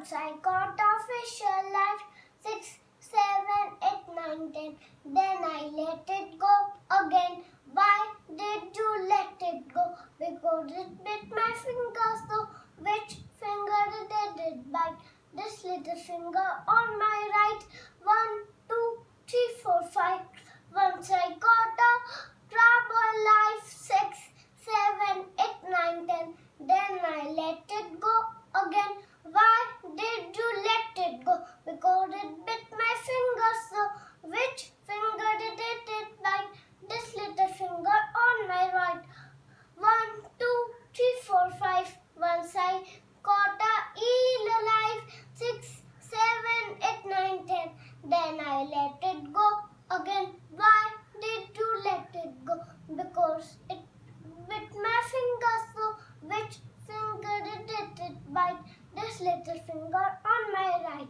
once I got official at six, seven, eight, nine, ten. Then I let it go again. Why did you let it go? Because it bit my finger. So which finger did it bite? This little finger on my right. One, two, three, four, five. Once I got a crab alive. Six, seven, eight, nine, ten. Then I let it go again. Just lift finger on my right.